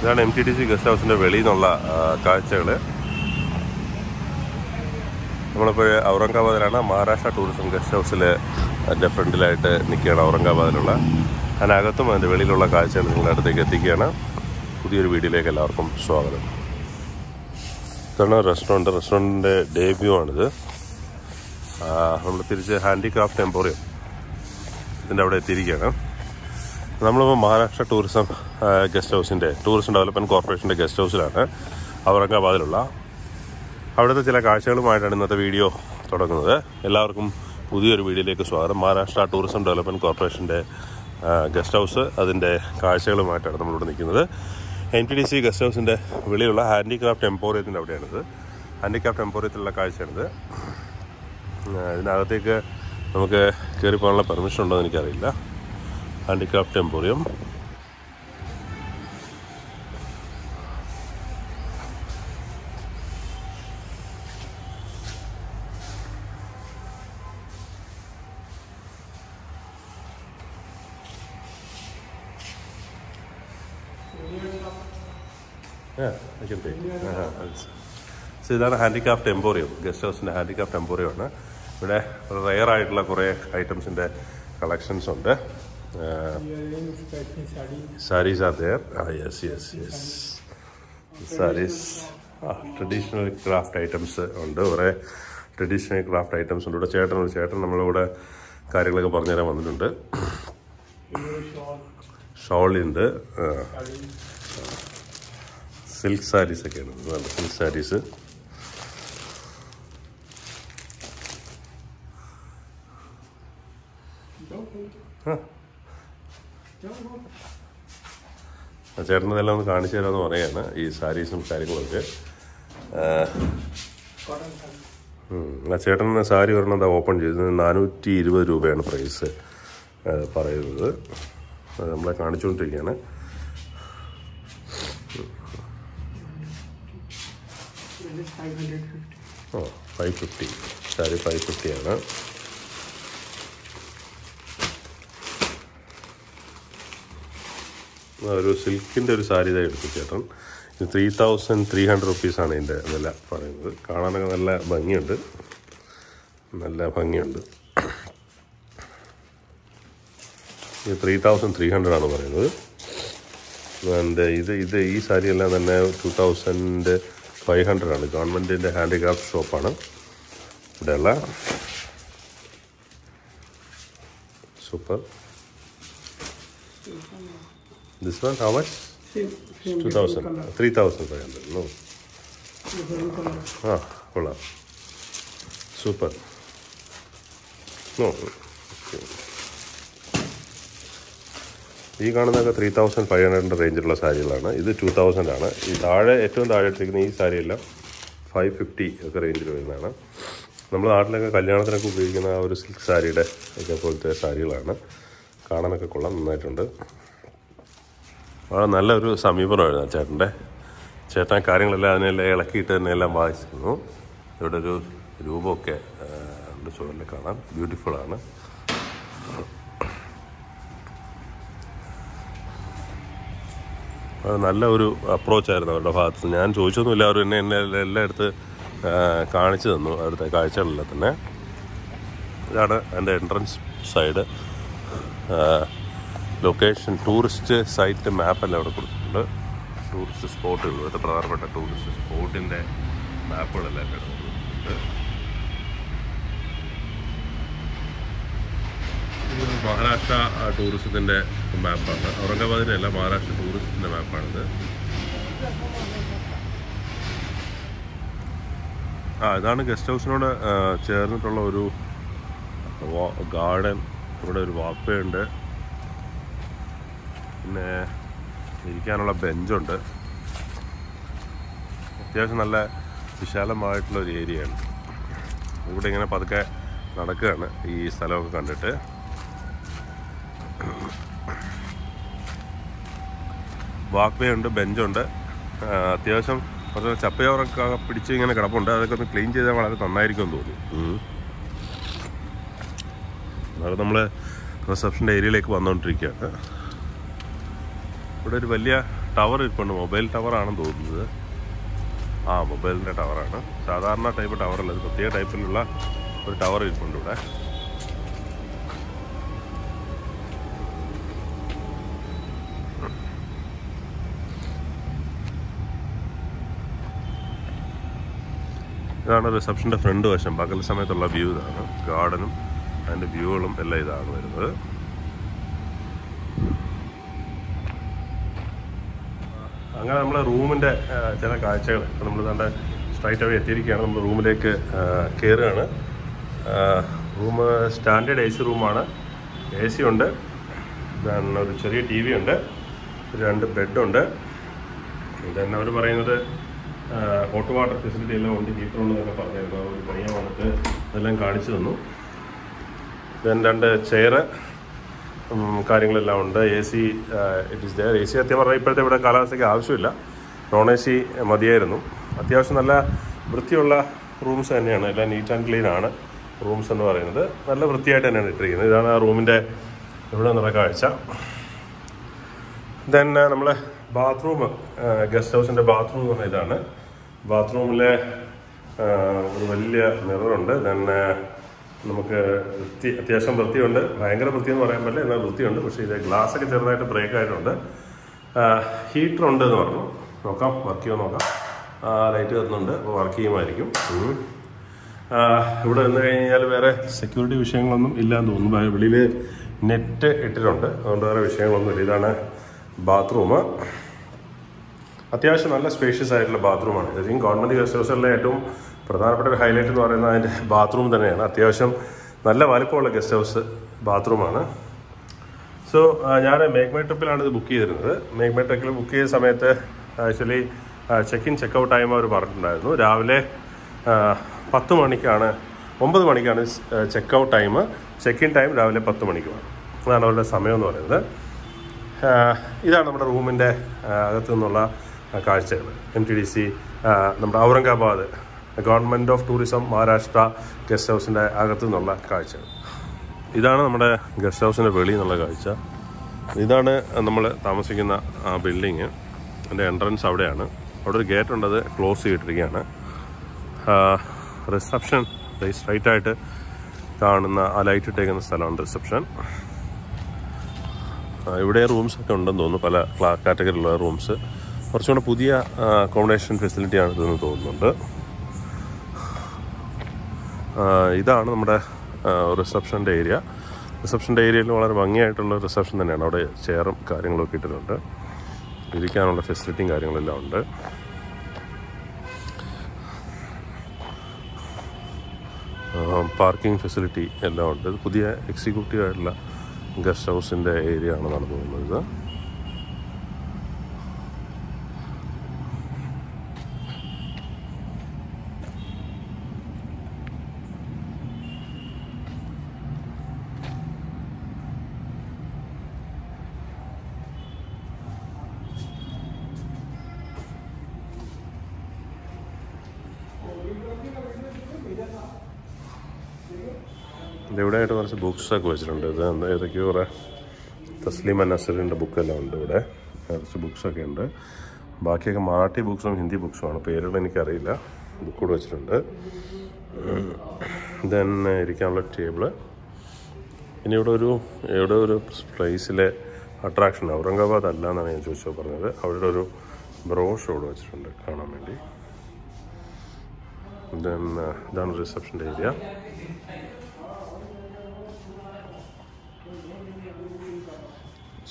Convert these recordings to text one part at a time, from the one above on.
ഇതാണ് M T T C guest ഹൗസിന്റെ വെളിയിൽ നിന്നുള്ള കാഴ്ചകൾ നമ്മളിപ്പോൾ ഔറംഗാബാദിലാണ്. മഹാരാഷ്ട്ര ടൂറിസം ഗസ്റ്റ് ഹൗസിൽ അതിന്റെ ഫ്രണ്ടിലായിട്ട് നിൽക്കുകയാണ് ഔറംഗാബാദിലുള്ള. അതിനകത്തും അതിന്റെ വെളിയിലുള്ള കാഴ്ചകൾ നിങ്ങളുടെ അടുത്തേക്ക് എത്തിക്കുകയാണ്. പുതിയൊരു വീഡിയോയിലേക്ക് എല്ലാവർക്കും സ്വാഗതം. ഇതാണ് റെസ്റ്റോറന്റ് റെസ്റ്റോറന്റിന്റെ ഡേബ്യൂ ആണിത്. നമ്മൾ തിരിച്ച് ഹാൻഡിക്രാഫ്റ്റ് എംപോറിയം ഇതിന്റെ അവിടെ എത്തിയിരിക്കുകയാണ്. നമ്മളിപ്പോൾ മഹാരാഷ്ട്ര ടൂറിസം ഗസ്റ്റ് ഹൗസിന്റെ ടൂറിസം ഡെവലപ്മെന്റ് കോർപ്പറേഷന്റെ ഗസ്റ്റ് ഹൗസിലാണ് ഔറംഗാബാദിലുള്ള അവിടുത്തെ ചില കാഴ്ചകളുമായിട്ടാണ് ഇന്നത്തെ വീഡിയോ തുടങ്ങുന്നത്. എല്ലാവർക്കും പുതിയൊരു വീഡിയോയിലേക്ക് സ്വാഗതം. മഹാരാഷ്ട്ര ടൂറിസം ഡെവലപ്മെന്റ് കോർപ്പറേഷന്റെ ഗസ്റ്റ് ഹൗസ് അതിന്റെ കാഴ്ചകളുമായിട്ടാണ് നമ്മളിവിടെ നിൽക്കുന്നത്. N T D C guest ഹൗസിന്റെ വെളിയുള്ള ഹാൻഡിക്രാഫ്റ്റ് എംപോറിയത്തിന്റെ അവിടെയാണിത്. ഹാൻഡിക്രാഫ്റ്റ് എംപോറിയത്തിലുള്ള കാഴ്ചയാണിത്. ഇതിനകത്തേക്ക് നമുക്ക് കയറി പോകാനുള്ള പെർമിഷൻ ഉണ്ടോ എന്ന് എനിക്കറിയില്ല. ഹാൻഡിക്രാഫ്റ്റ് എംപോറിയം ഇതാണ് ഹാൻഡിക്രാഫ്റ്റ് എംപോറിയം ഗസ്റ്റ് ഹൗസിന്റെ ഹാൻഡിക്രാഫ്റ്റ് എംപോറിയമാണ് ഇവിടെ റയർ ആയിട്ടുള്ള കുറേ ഐറ്റംസിന്റെ കളക്ഷൻസ് ഉണ്ട്. Earrings, are there. Saris are yes, yes yes yes saris traditional craft items ഉണ്ട് കുറേ. ട്രഡീഷണൽ ക്രാഫ്റ്റ് ഐറ്റംസ് ഉണ്ട്. ഇവിടെ ചേട്ടൻ ഒരു ചേട്ടൻ നമ്മളിവിടെ കാര്യങ്ങളൊക്കെ പറഞ്ഞുതരാൻ വന്നിട്ടുണ്ട്. ഷോളുണ്ട്. സിൽക്ക് സാരീസ് ഒക്കെയാണ് നല്ല സിൽക്ക് സാരീസ് ആ ആ. ചേട്ടൻ ഇതെല്ലാം ഒന്ന് കാണിച്ചു തരാമെന്ന് പറയാണ് ഈ സാരീസും കാര്യങ്ങളൊക്കെ. ആ, ചേട്ടൻ സാരി ഒരെണ്ണം എന്താ ഓപ്പൺ ചെയ്തത് നാനൂറ്റി ഇരുപത് രൂപയാണ് പ്രൈസ് പറയുന്നത്. നമ്മളെ കാണിച്ചുകൊണ്ടിരിക്കുകയാണ്. 550. Oh five fifty sari five ഫിഫ്റ്റിയാണ് ഒരു സിൽക്കിന്റെ ഒരു സാരി ഇതായി എടുത്തു ചേട്ടൻ. ഇത് ത്രീ തൗസൻഡ് ത്രീ ഹൺഡ്രഡ് റുപ്പീസാണ് ഇതിന്റെ വില പറയുന്നത്. കാണാനൊക്കെ നല്ല ഭംഗിയുണ്ട്. നല്ല ഭംഗിയുണ്ട്. ഇത് ത്രീ തൗസൻഡ് ത്രീ ഹൺഡ്രഡ് ആണ് പറയുന്നത്. ആൻഡ് ഇത് ഇത് ഈ സാരി എല്ലാം തന്നെ ടു തൗസൻഡ് ഫൈവ് ഹൺഡ്രഡ് ആണ്. ഗവൺമെന്റിന്റെ ഹാൻഡിക്രാഫ്റ്റ് ഷോപ്പാണ് ഇവിടെയുള്ള. Super. This one how much Same, same two different thousand color. Three thousand five hundred no Different color. Super no ഈ കാണുന്നതൊക്കെ ത്രീ തൗസൻഡ് ഫൈവ് ഹൺഡ്രഡിന്റെ റേഞ്ചിലുള്ള സാരികളാണ്. ഇത് ടു തൗസൻഡ് ആണ്. ഈ താഴെ ഏറ്റവും താഴെ ഇട്ടിരിക്കുന്ന ഈ സാരിയെല്ലാം ഫൈവ് ഫിഫ്റ്റി ഒക്കെ റേഞ്ചിൽ വരുന്നതാണ്. നമ്മൾ നാട്ടിലൊക്കെ കല്യാണത്തിനൊക്കെ ഉപയോഗിക്കുന്ന ആ ഒരു സിൽക്ക് സാരിയുടെ ഒക്കെ പോലത്തെ സാരികളാണ്. കാണാനൊക്കെ കൊള്ളാം നന്നായിട്ടുണ്ട്. വളരെ നല്ലൊരു സമീപനമായിരുന്നു ആ ചേട്ടന്റെ. ചേട്ടൻ കാര്യങ്ങളെല്ലാം അതിനെല്ലാം ഇളക്കിയിട്ട് തന്നെ എല്ലാം വായിച്ചിരുന്നു. ഇവിടെ ഒരു രൂപമൊക്കെ ഉണ്ട് ചുവരിൽ കാണാൻ ബ്യൂട്ടിഫുള്ളാണ് നല്ല ഒരു അപ്രോച്ചായിരുന്നു അവരുടെ ഭാഗത്ത്. ഞാൻ ചോദിച്ചൊന്നുമില്ല അവർ എന്നെ എന്നെ എല്ലാം എല്ലാം എടുത്ത് ആ, കാണിച്ചു തന്നു അവിടുത്തെ കാഴ്ചകളെല്ലാം തന്നെ. ഇതാണ് എന്റെ entrance side location tourist site മാപ്പെല്ലാം അവിടെ കൊടുത്തിട്ടുണ്ട്. ടൂറിസ്റ്റ് സ്പോട്ടുകൾ ഇവിടുത്തെ പ്രധാനപ്പെട്ട ടൂറിസ്റ്റ് സ്പോട്ടിന്റെ മാപ്പുകളെല്ലാം കൊടുത്തിട്ടുണ്ട്. മഹാരാഷ്ട്ര ടൂറിസത്തിന്റെ മാപ്പാണ് ഔറംഗാബാദിന്റെ അല്ല മഹാരാഷ്ട്ര ടൂറിസത്തിന്റെ മാപ്പാണിത് ആ ഇതാണ് ഗസ്റ്റ് ഹൗസിനോട് ചേർന്നിട്ടുള്ള ഒരു ഗാർഡൻ ഇവിടെ ഒരു വാപ്പയുണ്ട്. പിന്നെ ഇരിക്കാനുള്ള ബെഞ്ചുണ്ട്. അത്യാവശ്യം നല്ല വിശാലമായിട്ടുള്ള ഒരു ഏരിയയാണ്. ഇവിടെ ഇങ്ങനെ പതുക്കെ നടക്കുകയാണ് ഈ സ്ഥലമൊക്കെ കണ്ടിട്ട്. വാക്ക് വേ ഉണ്ട് ബെഞ്ചുണ്ട്. അത്യാവശ്യം കുറച്ച് ചപ്പയോറൊക്കെ പിടിച്ച് ഇങ്ങനെ കിടപ്പുണ്ട്. അതൊക്കെ ഒന്ന് ക്ലീൻ ചെയ്താൽ വളരെ നന്നായിരിക്കുമെന്ന് തോന്നി എന്നാലും നമ്മൾ റിസപ്ഷന്റെ ഏരിയയിലേക്ക് വന്നുകൊണ്ടിരിക്കുകയാണ്. ഇവിടെ ഒരു വലിയ ടവർ ഇരിപ്പുണ്ട്. മൊബൈൽ ടവർ ആണെന്ന് തോന്നുന്നത്. ആ മൊബൈലിന്റെ ടവറാണ് സാധാരണ ടൈപ്പ് ടവറല്ല ഇത് പ്രത്യേക ടൈപ്പിലുള്ള ഒരു ടവർ ഇരിപ്പുണ്ട് ഇവിടെ. ഇതാണ് റിസപ്ഷന്റെ ഫ്രണ്ട് വശം. പകൽ സമയത്തുള്ള വ്യൂ ഇതാണ്. ഗാർഡനും അതിന്റെ വ്യൂകളും എല്ലാം ഇതാണ് വരുന്നത്. അങ്ങനെ നമ്മളെ റൂമിന്റെ ചില കാഴ്ചകൾ നമ്മൾ തന്നെ സ്ട്രൈറ്റ് അവേ എത്തിയിരിക്കുകയാണ്. നമ്മൾ റൂമിലേക്ക് കയറുകയാണ് റൂം സ്റ്റാൻഡേർഡ് എ സി റൂമാണ്. എ സി ഉണ്ട്. ഒരു ചെറിയ ടി വി ഉണ്ട്. രണ്ട് ബെഡുണ്ട്. ഇതന്നെ അവർ പറയുന്നത് ഹോട്ട് വാട്ടർ ഫെസിലിറ്റി എല്ലാം ഉണ്ട് ഹീറ്റർ ഉണ്ടെന്നൊക്കെ പറഞ്ഞിരുന്നു. അവർ പയ്യൻ വന്നിട്ട് അതെല്ലാം കാണിച്ചു തന്നു. ദെൻ രണ്ട് ചെയറ് കാര്യങ്ങളെല്ലാം ഉണ്ട്. A C it is there A C അത്യം പറഞ്ഞാൽ ഇപ്പോഴത്തെ ഇവിടെ കാലാവസ്ഥയ്ക്ക് ആവശ്യമില്ല. നോൺ എ സി മതിയായിരുന്നു. അത്യാവശ്യം നല്ല വൃത്തിയുള്ള റൂംസ് തന്നെയാണ്. എല്ലാം നീറ്റ് ആൻഡ് ക്ലീൻ ആണ്. റൂംസ് എന്ന് പറയുന്നത് നല്ല വൃത്തിയായിട്ട് തന്നെയാണ് ഇട്ടിരിക്കുന്നത്. ഇതാണ് ആ റൂമിന്റെ ഇവിടെ നിന്നുള്ള കാഴ്ച. ദെൻ നമ്മളെ ബാത്റൂം ഗസ്റ്റ് ഹൗസിന്റെ ബാത്റൂം എന്ന് പറഞ്ഞ ഇതാണ്. ബാത്റൂമിലെ ഒരു വലിയ മിററുണ്ട് ദെൻ നമുക്ക് വൃത്തി അത്യാവശ്യം വൃത്തിയുണ്ട്. ഭയങ്കര വൃത്തി എന്ന് പറയാൻ പറ്റില്ല എന്നാൽ വൃത്തിയുണ്ട്. പക്ഷേ ഇത് ഗ്ലാസ് ഒക്കെ ചെറുതായിട്ട് ബ്രേക്ക് ആയിട്ടുണ്ട്. ഹീറ്റർ ഉണ്ട് എന്ന് പറഞ്ഞു. നോക്കാം വർക്ക് ചെയ്യുമോ നോക്കാം. ലൈറ്റ് വരുന്നുണ്ട് അപ്പോൾ വർക്ക് ചെയ്യുമായിരിക്കും. ഇവിടെ വന്നു കഴിഞ്ഞാൽ വേറെ സെക്യൂരിറ്റി വിഷയങ്ങളൊന്നും ഇല്ലാന്ന് തോന്നുന്നു. വെളിയിൽ നെറ്റ് ഇട്ടിട്ടുണ്ട്. അതുകൊണ്ട് വേറെ വിഷയങ്ങളൊന്നും ഇല്ല. ഇതാണ് ബാത്റൂം അത്യാവശ്യം നല്ല സ്പേഷ്യസ് ആയിട്ടുള്ള ബാത്റൂമാണ് ഇതായിരിക്കും ഗവൺമെന്റ് ഗസ്റ്റ് ഹൗസുകളിലെ ഏറ്റവും പ്രധാനപ്പെട്ട ഒരു ഹൈലൈറ്റ് എന്ന് പറയുന്നത് അതിന്റെ ബാത്റൂം തന്നെയാണ്. അത്യാവശ്യം നല്ല വലിപ്പമുള്ള ഗസ്റ്റ് ഹൗസ് ബാത്റൂമാണ് സോ ഞാൻ മേക്ക് മൈ ട്രിപ്പിലാണ് ഇത് ബുക്ക് ചെയ്തിരുന്നത്. മേക്ക് മൈ ട്രിപ്പിൽ ബുക്ക് ചെയ്ത സമയത്ത് actually check in check out time അവർ പറഞ്ഞിട്ടുണ്ടായിരുന്നു. രാവിലെ പത്ത് മണിക്കാണ് ഒമ്പത് മണിക്കാണ് check out time check in time രാവിലെ പത്ത് മണിക്കുമാണ്. അതാണ് അവരുടെ സമയം എന്ന് പറയുന്നത്. ഇതാണ് നമ്മുടെ റൂമിന്റെ അകത്തു നിന്നുള്ള കാഴ്ചകൾ. എം ടി ഡി സി നമ്മുടെ Aurangabad government of tourism Maharashtra guest ഹൗസിന്റെ അകത്തു നിന്നുള്ള കാഴ്ച. ഇതാണ് നമ്മുടെ ഗസ്റ്റ് ഹൗസിന്റെ വെളിയിൽ നിന്നുള്ള കാഴ്ച. ഇതാണ് നമ്മൾ താമസിക്കുന്ന ആ ബിൽഡിങ് അതിന്റെ എൻട്രൻസ് അവിടെയാണ്. അവിടെ ഒരു ഗേറ്റ് ഉണ്ട് അത് ക്ലോസ് ചെയ്തിട്ടിരിക്കുകയാണ്. റിസപ്ഷൻ സ്ട്രൈറ്റ് ആയിട്ട് കാണുന്ന ആ ലൈറ്റ് ഇട്ടേക്കുന്ന സ്ഥലമാണ് റിസപ്ഷൻ ഇവിടെ റൂംസ് ഒക്കെ ഉണ്ടെന്ന് തോന്നുന്നു പല കാറ്റഗറിയിലുള്ള റൂംസ് കുറച്ചുകൂടെ പുതിയ അക്കോമഡേഷൻ ഫെസിലിറ്റിയാണ് ഇതെന്ന് തോന്നുന്നുണ്ട്. ഇതാണ് നമ്മുടെ റിസപ്ഷന്റെ ഏരിയ. റിസപ്ഷന്റെ ഏരിയയിൽ വളരെ ഭംഗിയായിട്ടുള്ള റിസപ്ഷൻ തന്നെയാണ്. അവിടെ ചെയറും കാര്യങ്ങളൊക്കെ ഇട്ടിട്ടുണ്ട്. ഇരിക്കാനുള്ള ഫെസിലിറ്റിയും കാര്യങ്ങളെല്ലാം ഉണ്ട്. പാർക്കിംഗ് ഫെസിലിറ്റി എല്ലാം ഉണ്ട്. പുതിയ എക്സിക്യൂട്ടീവ് ആയിട്ടുള്ള ഗസ്റ്റ് ഹൗസിന്റെ ഏരിയ ആണെന്നാണ് തോന്നുന്നത്. ഇവിടെ ആയിട്ട് കുറച്ച് ബുക്സൊക്കെ വെച്ചിട്ടുണ്ട്. ഇത് ഏതൊക്കെയോ കുറേ തസ്ലീം നസറിന്റെ ബുക്കെല്ലാം ഉണ്ട് ഇവിടെ. കുറച്ച് ബുക്സൊക്കെ ഉണ്ട്. ബാക്കിയൊക്കെ മറാഠി ബുക്സും ഹിന്ദി ബുക്സുമാണ്. പേരുകൾ എനിക്കറിയില്ല. ബുക്ക് കൂടെ വെച്ചിട്ടുണ്ട്. ദെൻ ഇരിക്കാനുള്ള ടേബിൾ. ഇനി ഇവിടെ ഒരു ഇവിടെ ഒരു പ്ലേസിലെ അട്രാക്ഷൻ ഔറംഗാബാദ് അല്ല എന്നാണ് ഞാൻ ചോദിച്ചത് പറഞ്ഞത്. അവിടെ ഒരു ബ്രോഷ് ഇവിടെ വെച്ചിട്ടുണ്ട് കാണാൻ വേണ്ടി. ദെൻ ഇതാണ് റിസപ്ഷന്റെ area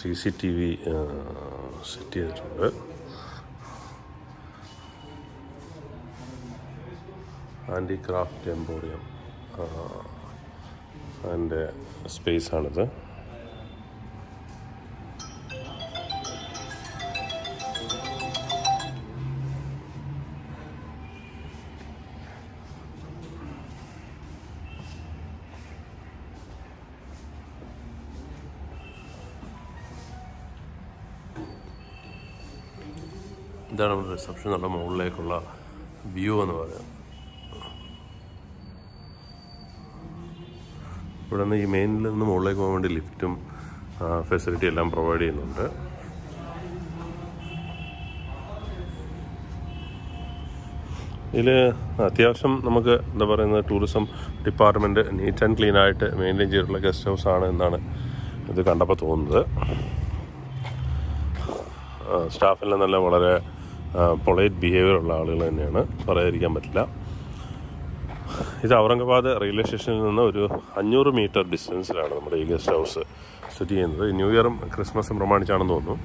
C C T V set ചെയ്തിട്ടുണ്ട്. ആന്റി ക്രാഫ്റ്റ് എംപോറിയം അതിന്റെ സ്പേസാണിത്. ഇതാണ് നമ്മുടെ റിസപ്ഷൻ നമ്മുടെ മുകളിലേക്കുള്ള വ്യൂ എന്ന് പറയുന്നത് ഇവിടെ നിന്ന് ഈ മെയിനിൽ നിന്ന് മുകളിലേക്ക് പോകാൻ വേണ്ടി ലിഫ്റ്റും ഫെസിലിറ്റി എല്ലാം പ്രൊവൈഡ് ചെയ്യുന്നുണ്ട്. ഇതിൽ അത്യാവശ്യം നമുക്ക് എന്താ പറയുന്നത് tourism department neat and clean ആയിട്ട് മെയിന്റെയിൻ ചെയ്തിട്ടുള്ള ഗസ്റ്റ് ഹൗസ് ആണ് എന്നാണ് ഇത് കണ്ടപ്പോൾ തോന്നുന്നത്. സ്റ്റാഫെല്ലാം നല്ല വളരെ പൊളൈറ്റ് ബിഹേവിയർ ഉള്ള ആളുകൾ തന്നെയാണ്. പറയാതിരിക്കാൻ പറ്റില്ല. ഇത് ഔറംഗാബാദ് റെയിൽവേ സ്റ്റേഷനിൽ നിന്ന് ഒരു അഞ്ഞൂറ് മീറ്റർ ഡിസ്റ്റൻസിലാണ് നമ്മുടെ ഈ ഗസ്റ്റ് ഹൗസ് സ്ഥിതി ചെയ്യുന്നത്. ന്യൂ ഇയറും ക്രിസ്മസും പ്രമാണിച്ചാണെന്ന് തോന്നുന്നു.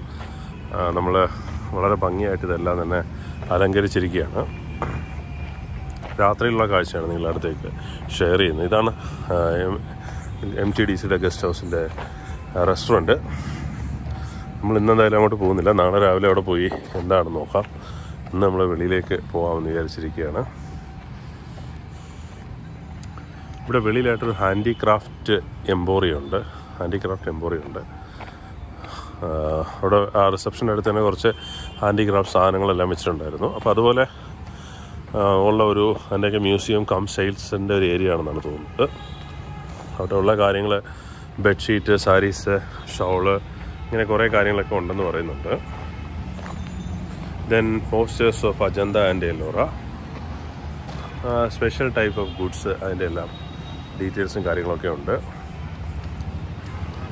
നമ്മൾ വളരെ ഭംഗിയായിട്ട് ഇതെല്ലാം തന്നെ അലങ്കരിച്ചിരിക്കുകയാണ്. രാത്രിയിലുള്ള കാഴ്ചയാണ് നിങ്ങളുടെ അടുത്തേക്ക് ഷെയർ ചെയ്യുന്നത്. ഇതാണ് എം ടി ഡി സിയുടെ ഗസ്റ്റ് ഹൗസിന്റെ റെസ്റ്റോറന്റ് നമ്മൾ ഇന്ന് എന്തായാലും അങ്ങോട്ട് പോകുന്നില്ല. നാളെ രാവിലെ അവിടെ പോയി എന്താണെന്ന് നോക്കാം. ഇന്ന് നമ്മൾ വെളിയിലേക്ക് പോകാമെന്ന് വിചാരിച്ചിരിക്കുകയാണ്. ഇവിടെ വെളിയിലായിട്ടൊരു ഹാൻഡിക്രാഫ്റ്റ് എംബോറി ഉണ്ട്. ഹാൻഡിക്രാഫ്റ്റ് എംബോറി ഉണ്ട്. അവിടെ ആ റിസപ്ഷന്റെ അടുത്ത് തന്നെ കുറച്ച് ഹാൻഡിക്രാഫ്റ്റ് സാധനങ്ങളെല്ലാം വെച്ചിട്ടുണ്ടായിരുന്നു. അപ്പോൾ അതുപോലെ ഉള്ള ഒരു അതിന്റെയൊക്കെ മ്യൂസിയം കം സെയിൽസിന്റെ ഒരു ഏരിയ ആണെന്നാണ് തോന്നുന്നത്. അവിടെ ഉള്ള കാര്യങ്ങൾ ബെഡ്ഷീറ്റ് സാരീസ് ഷോൾ ഇങ്ങനെ കുറേ കാര്യങ്ങളൊക്കെ ഉണ്ടെന്ന് പറയുന്നുണ്ട്. Then posters of Ajanta and Ellora special type of goods അതിന്റെ എല്ലാം ഡീറ്റെയിൽസും കാര്യങ്ങളൊക്കെ ഉണ്ട്.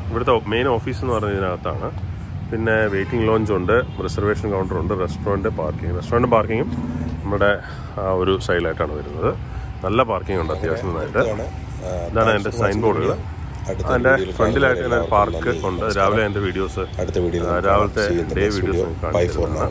ഇവിടുത്തെ മെയിൻ ഓഫീസ് എന്ന് പറയുന്നത് ഇതിനകത്താണ്. പിന്നെ വെയിറ്റിംഗ് ലോഞ്ച് ഉണ്ട് റിസർവേഷൻ കൗണ്ടർ ഉണ്ട് റെസ്റ്റോറന്റ് പാർക്കിംഗ് റെസ്റ്റോറന്റ് പാർക്കിങ്ങും നമ്മുടെ ആ ഒരു സൈഡിലായിട്ടാണ് വരുന്നത്. നല്ല പാർക്കിംഗ് ഉണ്ട് അത്യാവശ്യം നന്നായിട്ട്. ഇതാണ് എന്റെ സൈൻ ബോർഡുകൾ അതിന്റെ ഫ്രണ്ടിലായിട്ട് പാർക്ക് ഉണ്ട്. രാവിലെ എന്റെ വീഡിയോസ് അടുത്ത വീഡിയോ രാവിലത്തെ day videos bye for now